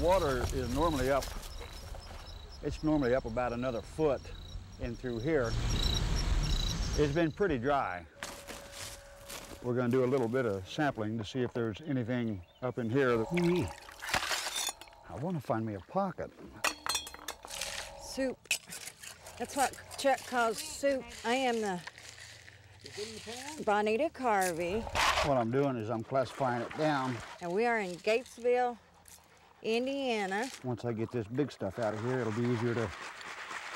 water is normally up, it's normally up about another foot in through here. It's been pretty dry. We're going to do a little bit of sampling to see if there's anything up in here. That... I want to find me a pocket. Soup. That's what Chuck calls soup. I am the Bonita Carvey. What I'm doing is I'm classifying it down. And we are in Gatesville, Indiana. Once I get this big stuff out of here, it'll be easier to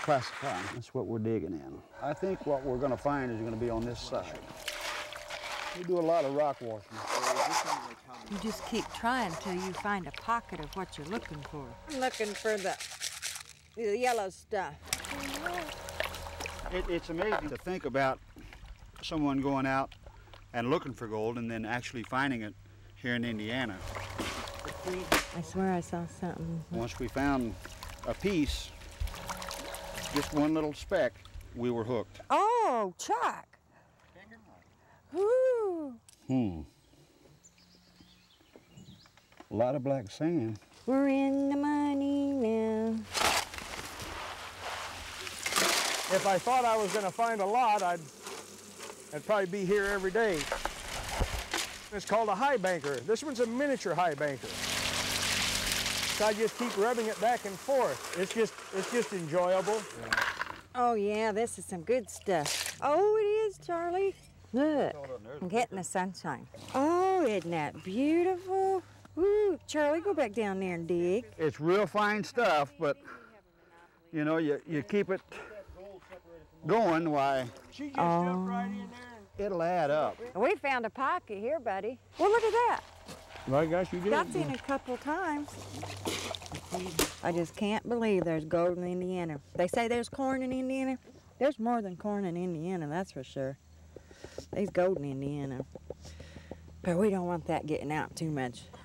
classify. That's what we're digging in. I think what we're going to find is going to be on this side. We do a lot of rock washing. You just keep trying till you find a pocket of what you're looking for. I'm looking for the, the yellow stuff. It, it's amazing to think about someone going out and looking for gold and then actually finding it here in Indiana. I swear I saw something. Once we found a piece, just one little speck, we were hooked. Oh, Chuck. Woo. Hmm. A lot of black sand. We're in the money now. If I thought I was going to find a lot, I'd, I'd probably be here every day. It's called a high banker. This one's a miniature high banker. So I just keep rubbing it back and forth. It's just, it's just enjoyable. Oh yeah, this is some good stuff. Oh, it is, Charlie. Look, I'm getting the sunshine. Oh, isn't that beautiful? Woo, Charlie, go back down there and dig. It's real fine stuff, but you know, you, you keep it going, why, She just jumped right in there. it'll add up. We found a pocket here, buddy. Well, look at that. Well, I guess you did. I've seen it a couple times. I just can't believe there's gold in Indiana. They say there's corn in Indiana. There's more than corn in Indiana, that's for sure. There's gold in Indiana. But we don't want that getting out too much.